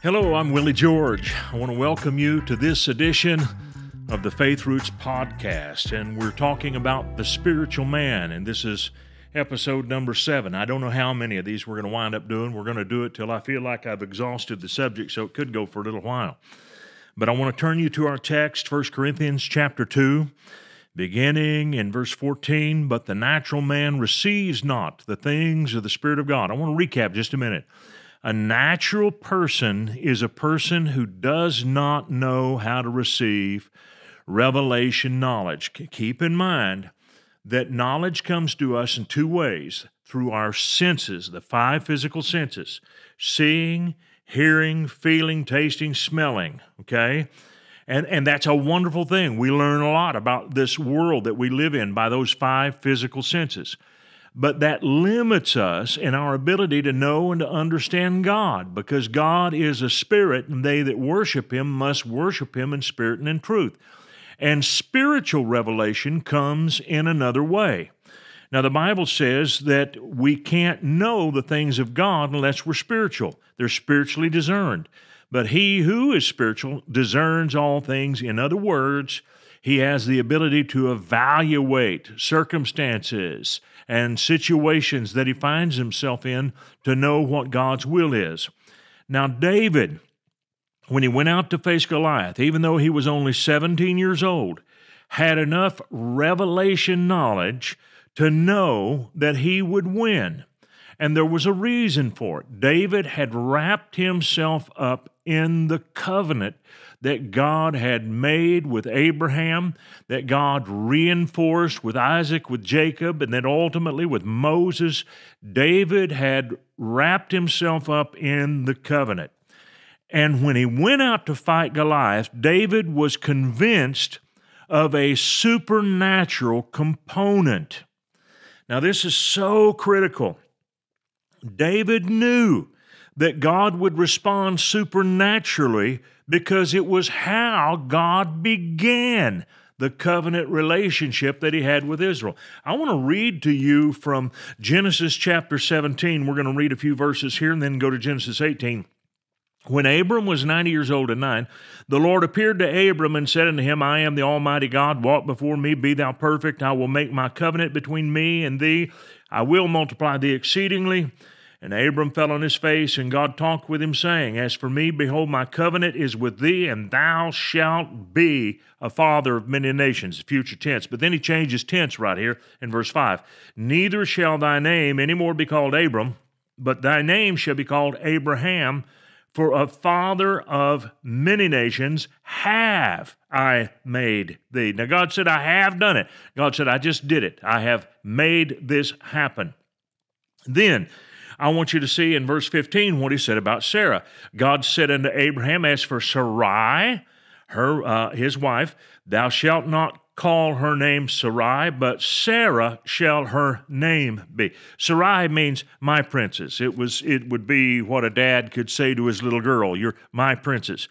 Hello, I'm Willie George. I want to welcome you to this edition of the Faith Roots podcast. And we're talking about the spiritual man. And this is episode number seven. I don't know how many of these we're going to wind up doing. We're going to do it till I feel like I've exhausted the subject, so it could go for a little while. But I want to turn you to our text, 1 Corinthians chapter 2, beginning in verse 14. But the natural man receives not the things of the Spirit of God. I want to recap just a minute. A natural person is a person who does not know how to receive revelation knowledge. Keep in mind that knowledge comes to us in two ways through our senses, the five physical senses seeing, hearing, feeling, tasting, smelling. Okay? And, and that's a wonderful thing. We learn a lot about this world that we live in by those five physical senses but that limits us in our ability to know and to understand God because God is a spirit, and they that worship Him must worship Him in spirit and in truth. And spiritual revelation comes in another way. Now, the Bible says that we can't know the things of God unless we're spiritual. They're spiritually discerned. But he who is spiritual discerns all things. In other words, he has the ability to evaluate circumstances and situations that he finds himself in to know what God's will is. Now, David, when he went out to face Goliath, even though he was only 17 years old, had enough revelation knowledge to know that he would win. And there was a reason for it. David had wrapped himself up in the covenant that God had made with Abraham, that God reinforced with Isaac, with Jacob, and then ultimately with Moses. David had wrapped himself up in the covenant. And when he went out to fight Goliath, David was convinced of a supernatural component. Now, this is so critical. David knew that God would respond supernaturally because it was how God began the covenant relationship that he had with Israel. I want to read to you from Genesis chapter 17. We're going to read a few verses here and then go to Genesis 18. When Abram was 90 years old and nine, the Lord appeared to Abram and said unto him, I am the Almighty God, walk before me, be thou perfect. I will make my covenant between me and thee. I will multiply thee exceedingly. And Abram fell on his face, and God talked with him, saying, As for me, behold, my covenant is with thee, and thou shalt be a father of many nations. Future tense. But then he changes tense right here in verse 5. Neither shall thy name any more be called Abram, but thy name shall be called Abraham, for a father of many nations have I made thee. Now, God said, I have done it. God said, I just did it. I have made this happen. Then, I want you to see in verse 15 what he said about Sarah. God said unto Abraham, As for Sarai, her, uh, his wife, thou shalt not call her name Sarai, but Sarah shall her name be. Sarai means my princess. It was it would be what a dad could say to his little girl, "You're my princess."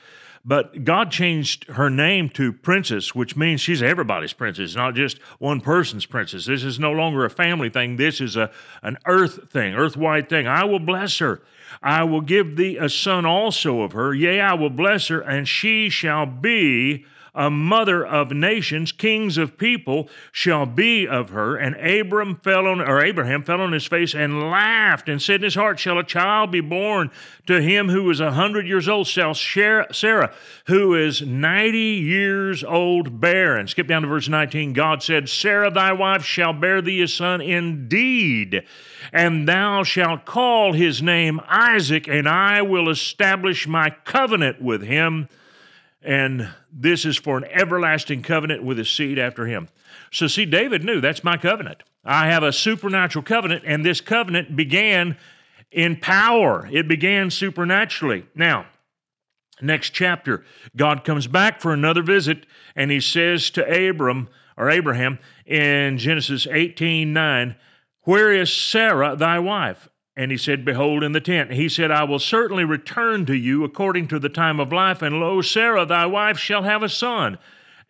But God changed her name to princess, which means she's everybody's princess, not just one person's princess. This is no longer a family thing. This is a, an earth thing, earth-wide thing. I will bless her. I will give thee a son also of her. Yea, I will bless her, and she shall be a mother of nations, kings of people shall be of her. And Abram fell on, or Abraham fell on his face and laughed and said in his heart, Shall a child be born to him who is a hundred years old? Shall Sarah, who is ninety years old, bear? And Skip down to verse 19. God said, Sarah thy wife shall bear thee a son indeed, and thou shalt call his name Isaac, and I will establish my covenant with him and this is for an everlasting covenant with his seed after him. So, see, David knew that's my covenant. I have a supernatural covenant, and this covenant began in power, it began supernaturally. Now, next chapter, God comes back for another visit, and he says to Abram or Abraham in Genesis 18 9, Where is Sarah, thy wife? And he said, Behold, in the tent. He said, I will certainly return to you according to the time of life, and lo, Sarah thy wife shall have a son.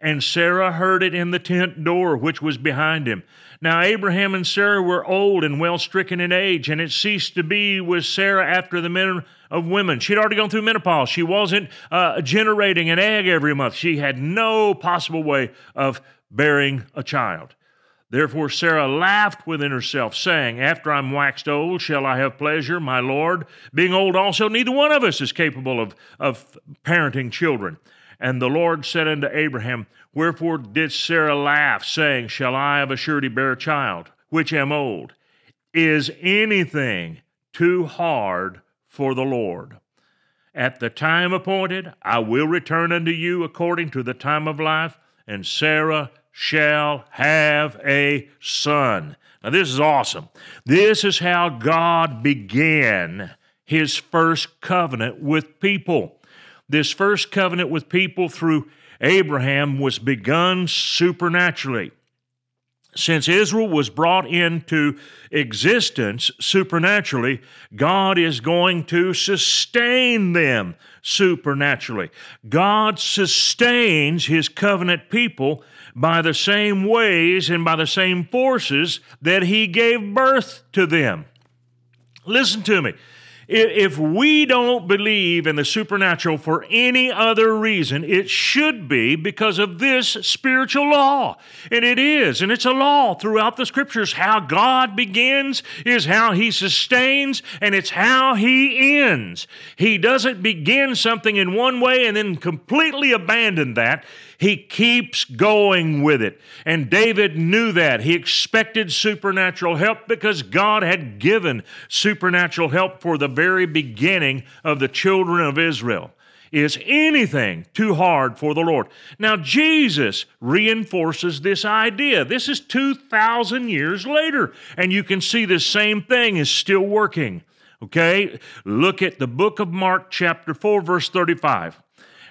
And Sarah heard it in the tent door which was behind him. Now Abraham and Sarah were old and well stricken in age, and it ceased to be with Sarah after the men of women. She'd already gone through menopause. She wasn't uh, generating an egg every month. She had no possible way of bearing a child. Therefore Sarah laughed within herself, saying, After I'm waxed old, shall I have pleasure, my Lord? Being old also, neither one of us is capable of, of parenting children. And the Lord said unto Abraham, Wherefore did Sarah laugh, saying, Shall I of a surety bear a child, which am old? Is anything too hard for the Lord? At the time appointed, I will return unto you according to the time of life, and Sarah shall have a son. Now, this is awesome. This is how God began his first covenant with people. This first covenant with people through Abraham was begun supernaturally. Since Israel was brought into existence supernaturally, God is going to sustain them supernaturally. God sustains his covenant people by the same ways and by the same forces that he gave birth to them. Listen to me. If we don't believe in the supernatural for any other reason, it should be because of this spiritual law. And it is, and it's a law throughout the scriptures. How God begins is how He sustains, and it's how He ends. He doesn't begin something in one way and then completely abandon that. He keeps going with it. And David knew that. He expected supernatural help because God had given supernatural help for the very beginning of the children of Israel. Is anything too hard for the Lord? Now, Jesus reinforces this idea. This is 2,000 years later, and you can see the same thing is still working. Okay? Look at the book of Mark, chapter 4, verse 35.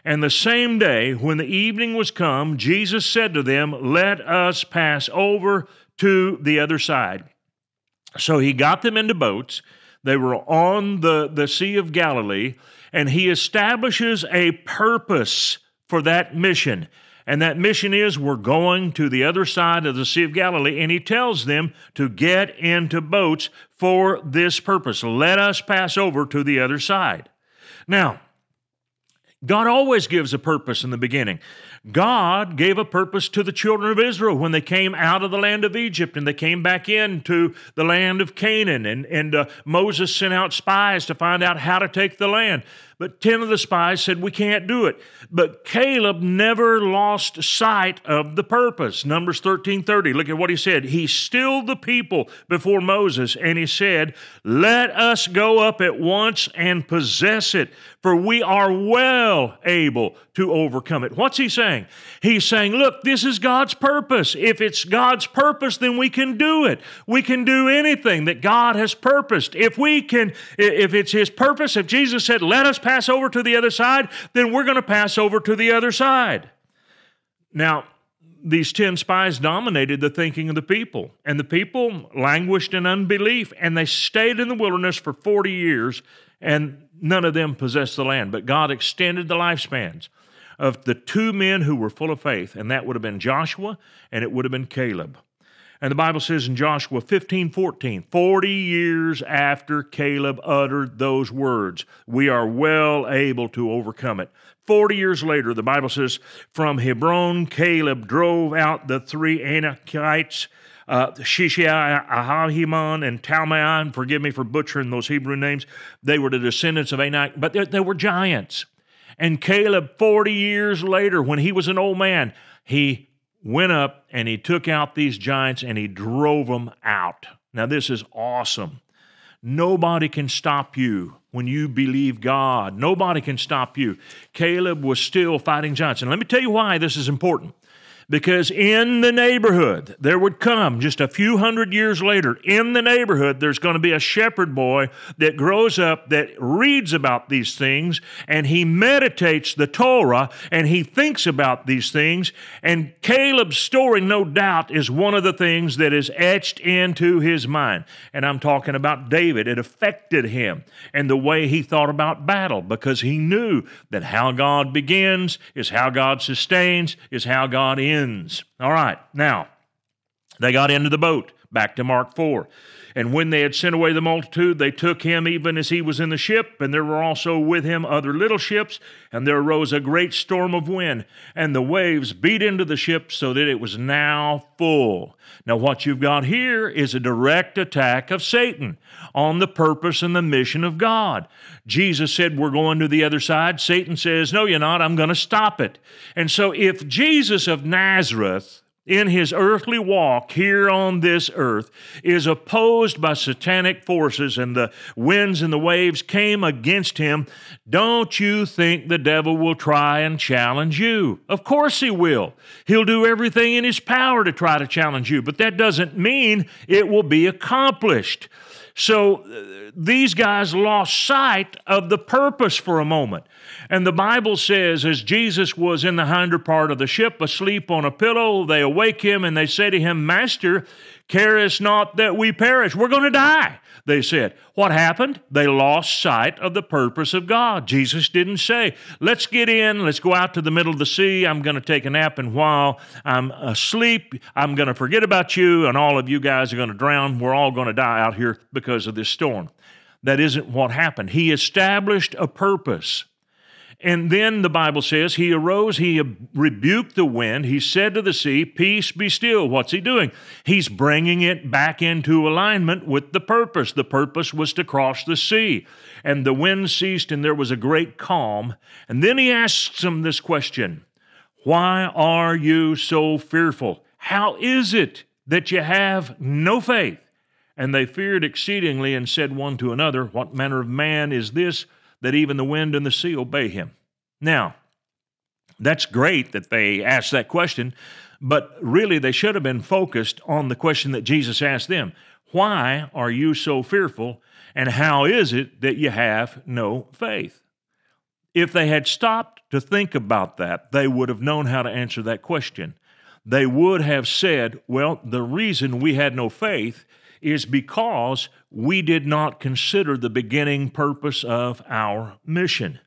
And the same day, when the evening was come, Jesus said to them, Let us pass over to the other side. So he got them into boats. They were on the, the Sea of Galilee, and he establishes a purpose for that mission. And that mission is we're going to the other side of the Sea of Galilee, and he tells them to get into boats for this purpose. Let us pass over to the other side. Now, God always gives a purpose in the beginning. God gave a purpose to the children of Israel when they came out of the land of Egypt and they came back into the land of Canaan. And, and uh, Moses sent out spies to find out how to take the land. But 10 of the spies said, We can't do it. But Caleb never lost sight of the purpose. Numbers 13 30. Look at what he said. He stilled the people before Moses, and he said, Let us go up at once and possess it, for we are well able to overcome it. What's he saying? He's saying, Look, this is God's purpose. If it's God's purpose, then we can do it. We can do anything that God has purposed. If we can, if it's his purpose, if Jesus said, Let us pass over to the other side, then we're going to pass over to the other side. Now, these 10 spies dominated the thinking of the people, and the people languished in unbelief, and they stayed in the wilderness for 40 years, and none of them possessed the land. But God extended the lifespans of the two men who were full of faith, and that would have been Joshua and it would have been Caleb. And the Bible says in Joshua 15 14, 40 years after Caleb uttered those words, we are well able to overcome it. 40 years later, the Bible says, from Hebron, Caleb drove out the three Anakites, uh, Shishai, Ahiman, and Talmai. And forgive me for butchering those Hebrew names. They were the descendants of Anak, but they were giants. And Caleb, 40 years later, when he was an old man, he went up and he took out these giants and he drove them out. Now, this is awesome. Nobody can stop you when you believe God. Nobody can stop you. Caleb was still fighting giants. And let me tell you why this is important because in the neighborhood, there would come just a few hundred years later, in the neighborhood, there's going to be a shepherd boy that grows up that reads about these things and he meditates the Torah and he thinks about these things. And Caleb's story, no doubt, is one of the things that is etched into his mind. And I'm talking about David. It affected him and the way he thought about battle because he knew that how God begins is how God sustains, is how God ends. All right, now, They got into the boat, back to Mark 4. And when they had sent away the multitude, they took him even as he was in the ship, and there were also with him other little ships, and there arose a great storm of wind, and the waves beat into the ship so that it was now full. Now, what you've got here is a direct attack of Satan on the purpose and the mission of God. Jesus said, We're going to the other side. Satan says, No, you're not. I'm going to stop it. And so, if Jesus of Nazareth, in his earthly walk here on this earth is opposed by satanic forces and the winds and the waves came against him, don't you think the devil will try and challenge you? Of course he will. He'll do everything in his power to try to challenge you, but that doesn't mean it will be accomplished. So uh, these guys lost sight of the purpose for a moment. And the Bible says, as Jesus was in the hinder part of the ship, asleep on a pillow, they awake him and they say to him, Master, carest not that we perish. We're going to die they said. What happened? They lost sight of the purpose of God. Jesus didn't say, Let's get in, let's go out to the middle of the sea. I'm going to take a nap, and while I'm asleep, I'm going to forget about you, and all of you guys are going to drown. We're all going to die out here because of this storm. That isn't what happened. He established a purpose. And then the Bible says, He arose, He rebuked the wind, He said to the sea, Peace be still. What's He doing? He's bringing it back into alignment with the purpose. The purpose was to cross the sea. And the wind ceased, and there was a great calm. And then He asks them this question Why are you so fearful? How is it that you have no faith? And they feared exceedingly and said one to another, What manner of man is this? That even the wind and the sea obey him. Now, that's great that they asked that question, but really they should have been focused on the question that Jesus asked them Why are you so fearful, and how is it that you have no faith? If they had stopped to think about that, they would have known how to answer that question. They would have said, Well, the reason we had no faith is because we did not consider the beginning purpose of our mission.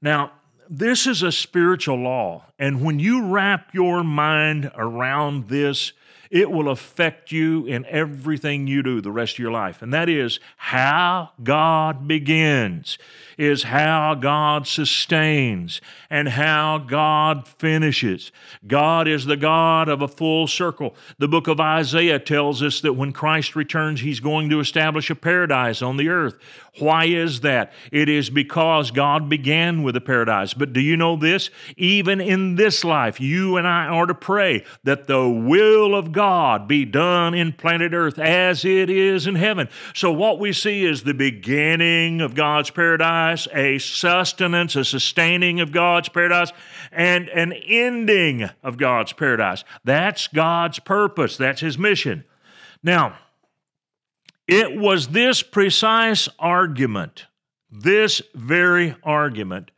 Now, this is a spiritual law, and when you wrap your mind around this, it will affect you in everything you do the rest of your life. And that is how God begins, is how God sustains, and how God finishes. God is the God of a full circle. The book of Isaiah tells us that when Christ returns, he's going to establish a paradise on the earth. Why is that? It is because God began with a paradise. But do you know this? Even in this life, you and I are to pray that the will of God be done in planet earth as it is in heaven. So, what we see is the beginning of God's paradise, a sustenance, a sustaining of God's paradise, and an ending of God's paradise. That's God's purpose, that's His mission. Now, it was this precise argument, this very argument,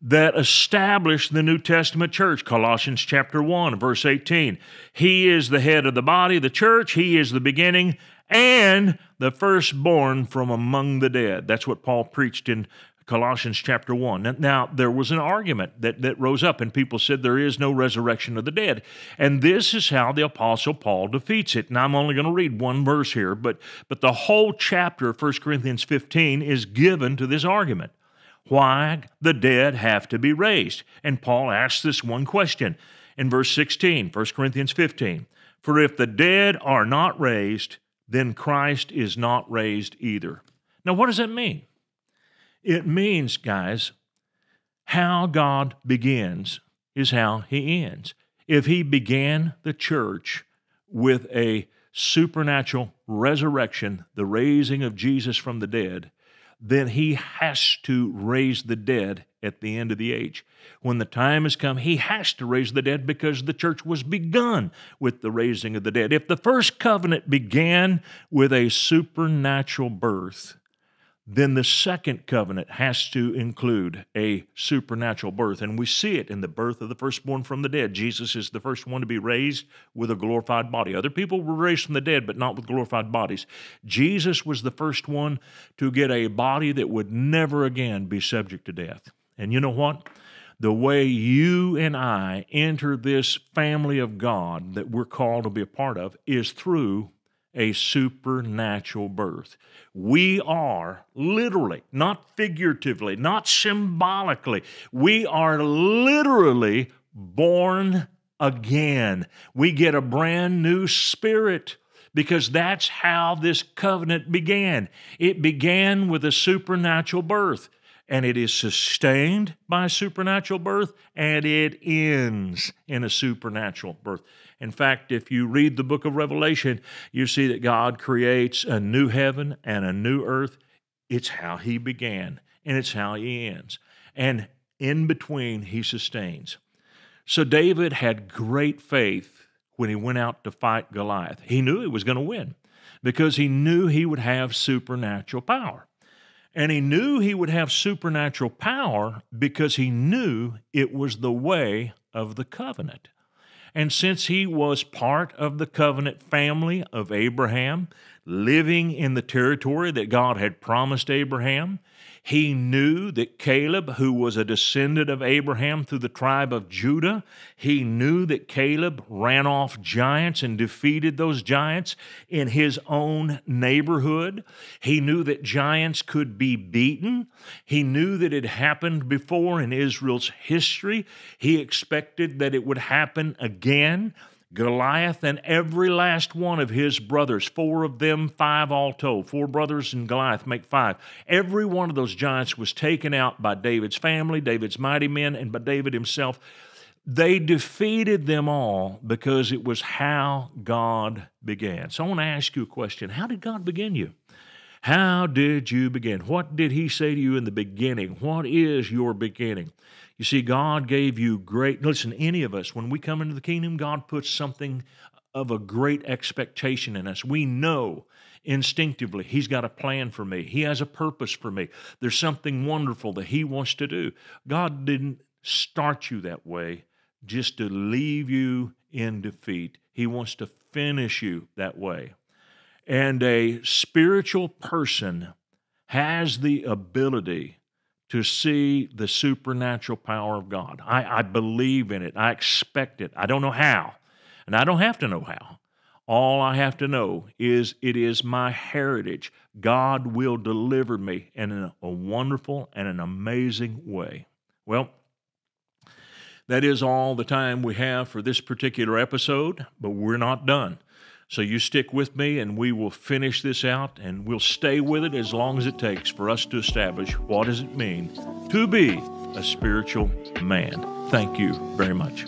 that established the New Testament church. Colossians chapter 1, verse 18. He is the head of the body, the church. He is the beginning and the firstborn from among the dead. That's what Paul preached in Colossians chapter 1. Now, there was an argument that, that rose up, and people said there is no resurrection of the dead. And this is how the Apostle Paul defeats it. And I'm only going to read one verse here, but, but the whole chapter of 1 Corinthians 15 is given to this argument why the dead have to be raised. And Paul asks this one question in verse 16, 1 Corinthians 15 For if the dead are not raised, then Christ is not raised either. Now, what does that mean? It means, guys, how God begins is how he ends. If he began the church with a supernatural resurrection, the raising of Jesus from the dead, then he has to raise the dead at the end of the age. When the time has come, he has to raise the dead because the church was begun with the raising of the dead. If the first covenant began with a supernatural birth, then the second covenant has to include a supernatural birth. And we see it in the birth of the firstborn from the dead. Jesus is the first one to be raised with a glorified body. Other people were raised from the dead, but not with glorified bodies. Jesus was the first one to get a body that would never again be subject to death. And you know what? the way you and I enter this family of God that we're called to be a part of is through a supernatural birth. We are literally, not figuratively, not symbolically, we are literally born again. We get a brand new spirit because that's how this covenant began. It began with a supernatural birth and it is sustained by a supernatural birth, and it ends in a supernatural birth. In fact, if you read the book of Revelation, you see that God creates a new heaven and a new earth. It's how He began, and it's how He ends. And in between, He sustains. So David had great faith when he went out to fight Goliath. He knew he was going to win because he knew he would have supernatural power. And he knew he would have supernatural power because he knew it was the way of the covenant. And since he was part of the covenant family of Abraham, living in the territory that God had promised Abraham, he knew that Caleb, who was a descendant of Abraham through the tribe of Judah, he knew that Caleb ran off giants and defeated those giants in his own neighborhood. He knew that giants could be beaten. He knew that it happened before in Israel's history. He expected that it would happen again. Goliath and every last one of his brothers, four of them, five all told, four brothers and Goliath make five. Every one of those giants was taken out by David's family, David's mighty men, and by David himself. They defeated them all because it was how God began. So I want to ask you a question How did God begin you? How did you begin? What did He say to you in the beginning? What is your beginning? You see, God gave you great, listen, any of us, when we come into the kingdom, God puts something of a great expectation in us. We know instinctively He's got a plan for me, He has a purpose for me. There's something wonderful that He wants to do. God didn't start you that way just to leave you in defeat, He wants to finish you that way. And a spiritual person has the ability to see the supernatural power of God. I, I, believe in it. I expect it. I don't know how, and I don't have to know how. All I have to know is it is my heritage. God will deliver me in a, a wonderful and an amazing way. Well, that is all the time we have for this particular episode, but we're not done. So you stick with me and we will finish this out and we'll stay with it as long as it takes for us to establish what does it mean to be a spiritual man. Thank you very much.